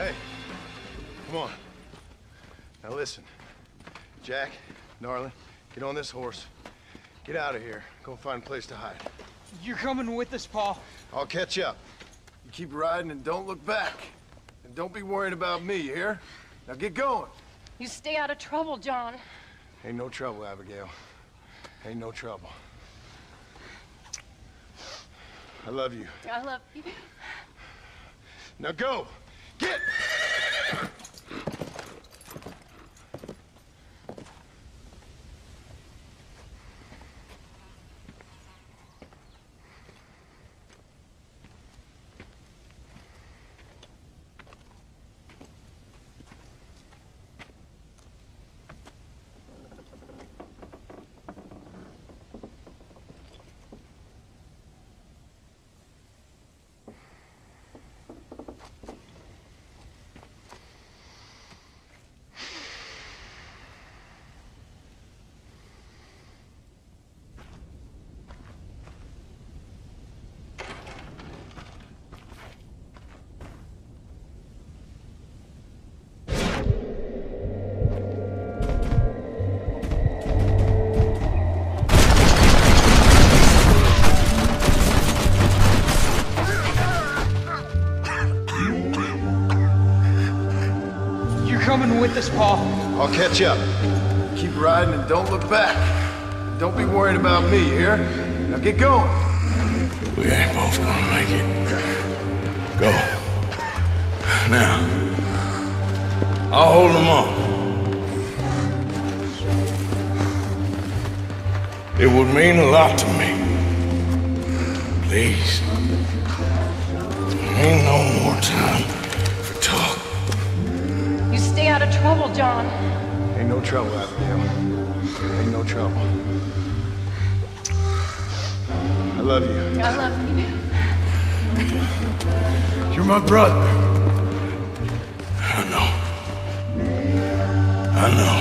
Hey, come on. Now listen. Jack, Narlin, get on this horse. Get out of here. Go find a place to hide. You're coming with us, Paul. I'll catch up. You keep riding and don't look back. And don't be worrying about me, you hear? Now get going. You stay out of trouble, John. Ain't no trouble, Abigail. Ain't no trouble. I love you. I love you. Now go! Get! Coming with us, Paul. I'll catch up. Keep riding and don't look back. Don't be worried about me, here? Now get going. We ain't both gonna make it. Go. Now. I'll hold them off. It would mean a lot to me. Please. There ain't no more time out of trouble, John. Ain't no trouble, Abigail. Ain't no trouble. I love you. I love you. You're my brother. I know. I know.